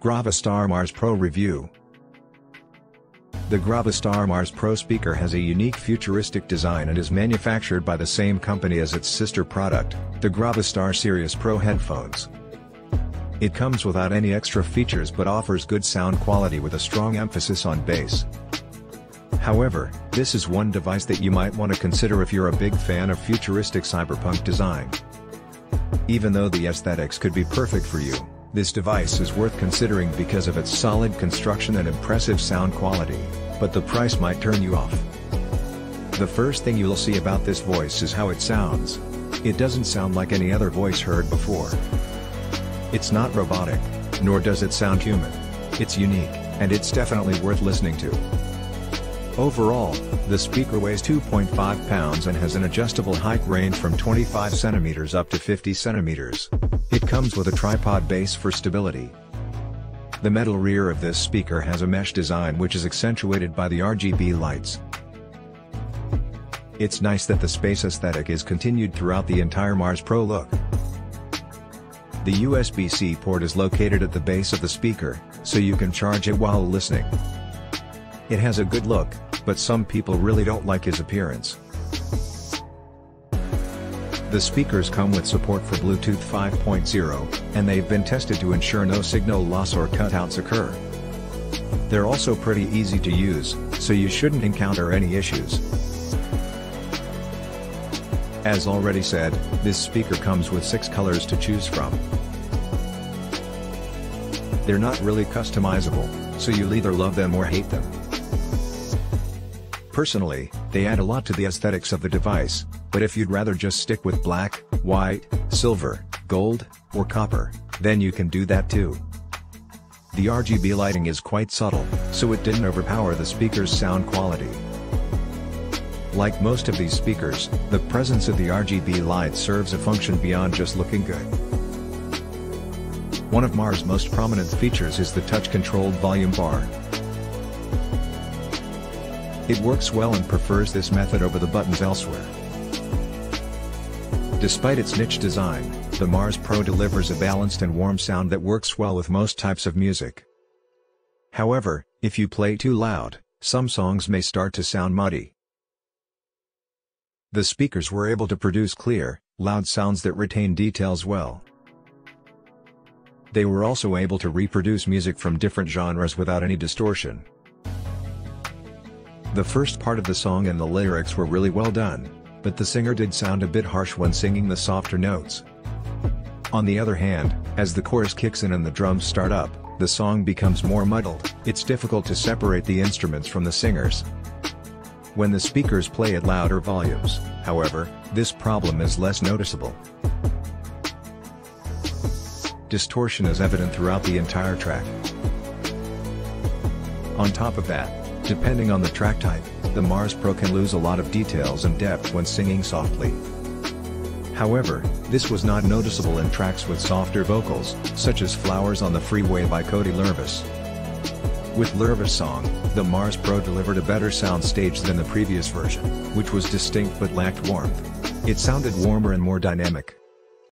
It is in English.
Gravastar Mars Pro Review The Gravastar Mars Pro speaker has a unique futuristic design and is manufactured by the same company as its sister product, the Gravastar Sirius Pro headphones. It comes without any extra features but offers good sound quality with a strong emphasis on bass. However, this is one device that you might want to consider if you're a big fan of futuristic cyberpunk design. Even though the aesthetics could be perfect for you, this device is worth considering because of its solid construction and impressive sound quality, but the price might turn you off. The first thing you'll see about this voice is how it sounds. It doesn't sound like any other voice heard before. It's not robotic, nor does it sound human. It's unique, and it's definitely worth listening to. Overall, the speaker weighs 2.5 pounds and has an adjustable height range from 25 centimeters up to 50 centimeters. It comes with a tripod base for stability. The metal rear of this speaker has a mesh design which is accentuated by the RGB lights. It's nice that the space aesthetic is continued throughout the entire Mars Pro look. The USB-C port is located at the base of the speaker, so you can charge it while listening. It has a good look, but some people really don't like his appearance. The speakers come with support for Bluetooth 5.0, and they've been tested to ensure no signal loss or cutouts occur. They're also pretty easy to use, so you shouldn't encounter any issues. As already said, this speaker comes with 6 colors to choose from. They're not really customizable, so you'll either love them or hate them. Personally, they add a lot to the aesthetics of the device, but if you'd rather just stick with black, white, silver, gold, or copper, then you can do that too. The RGB lighting is quite subtle, so it didn't overpower the speaker's sound quality. Like most of these speakers, the presence of the RGB light serves a function beyond just looking good. One of Mars' most prominent features is the touch-controlled volume bar. It works well and prefers this method over the buttons elsewhere. Despite its niche design, the Mars Pro delivers a balanced and warm sound that works well with most types of music. However, if you play too loud, some songs may start to sound muddy. The speakers were able to produce clear, loud sounds that retain details well. They were also able to reproduce music from different genres without any distortion. The first part of the song and the lyrics were really well done, but the singer did sound a bit harsh when singing the softer notes. On the other hand, as the chorus kicks in and the drums start up, the song becomes more muddled, it's difficult to separate the instruments from the singers. When the speakers play at louder volumes, however, this problem is less noticeable. Distortion is evident throughout the entire track. On top of that, depending on the track type, the Mars Pro can lose a lot of details and depth when singing softly. However, this was not noticeable in tracks with softer vocals, such as Flowers on the Freeway by Cody Lervis. With Lervis' song, the Mars Pro delivered a better sound stage than the previous version, which was distinct but lacked warmth. It sounded warmer and more dynamic.